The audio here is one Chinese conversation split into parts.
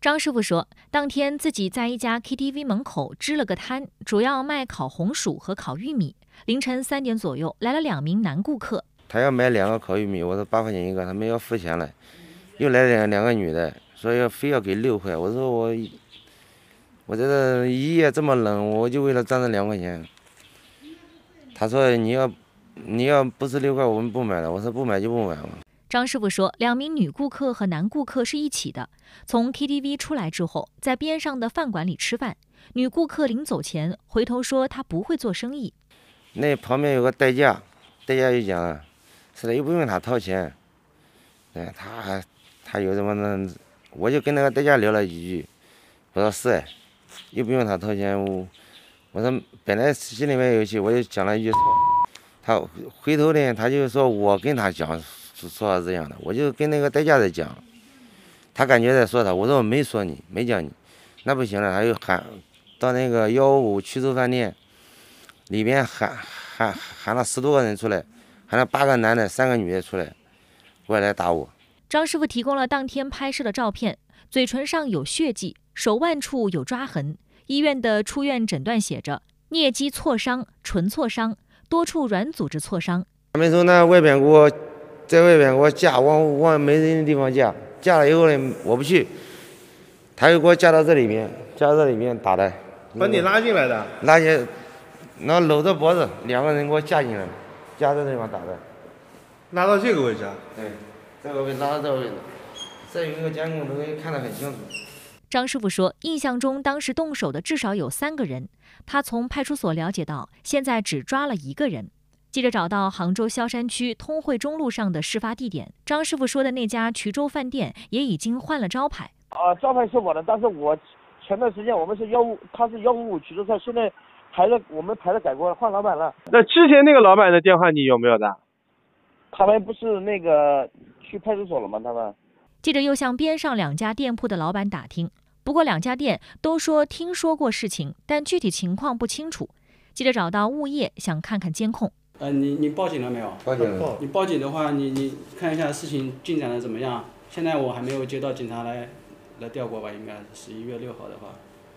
张师傅说，当天自己在一家 KTV 门口支了个摊，主要卖烤红薯和烤玉米。凌晨三点左右，来了两名男顾客，他要买两个烤玉米，我说八块钱一个，他们要付钱了。又来两两个女的，说要非要给六块，我说我，我这个一夜这么冷，我就为了赚这两块钱。他说你要你要不是六块，我们不买了。我说不买就不买了。张师傅说，两名女顾客和男顾客是一起的。从 KTV 出来之后，在边上的饭馆里吃饭。女顾客临走前回头说，她不会做生意。那旁边有个代驾，代驾就讲了，是的，又不用他掏钱。哎，他他有什么呢？我就跟那个代驾聊了几句，我说是，又不用他掏钱。我我说本来心里面有气，我就讲了一句错。他回头呢，他就说我跟他讲。是说这样的，我就跟那个代驾在讲，他感觉在说他，我说我没说你，没讲你，那不行了，他又喊到那个幺五五曲州饭店里边喊喊喊了十多个人出来，喊了八个男的，三个女的出来过来打我。张师傅提供了当天拍摄的照片，嘴唇上有血迹，手腕处有抓痕，医院的出院诊断写着颞肌挫伤、唇挫伤，多处软组织挫伤。他们从那外边给我。在外边给我架，往往没人的地方架，架了以后呢，我不去，他又给我架到这里面，架到这里面打的，把你拉进来的，拉进，那搂着脖子，两个人给我架进来，架在这地方打的，拉到这个位置啊？对，这个位拉到这个位置，这有一个监控都可以看得很清楚。张师傅说，印象中当时动手的至少有三个人，他从派出所了解到，现在只抓了一个人。记者找到杭州萧山区通惠中路上的事发地点，张师傅说的那家衢州饭店也已经换了招牌。啊，招牌是我的，但是我前段时间我们是幺五，他是幺五五衢州菜，现在牌子我们牌子改过了，换老板了。那之前那个老板的电话你有没有的？他们不是那个去派出所了吗？他们。记者又向边上两家店铺的老板打听，不过两家店都说听说过事情，但具体情况不清楚。记者找到物业，想看看监控。呃，你你报警了没有？报警了。你报警的话，你你看一下事情进展的怎么样？现在我还没有接到警察来来调过吧？应该十一月六号的话。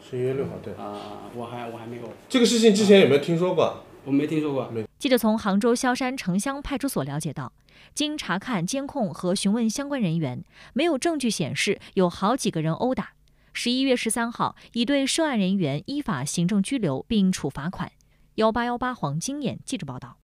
十一月六号，对。啊，我还我还没有。这个事情之前有没有听说过？我没听说过。没。记者从杭州萧山城乡派出所了解到，经查看监控和询问相关人员，没有证据显示有好几个人殴打。十一月十三号，已对涉案人员依法行政拘留并处罚款。幺八幺八黄金眼记者报道。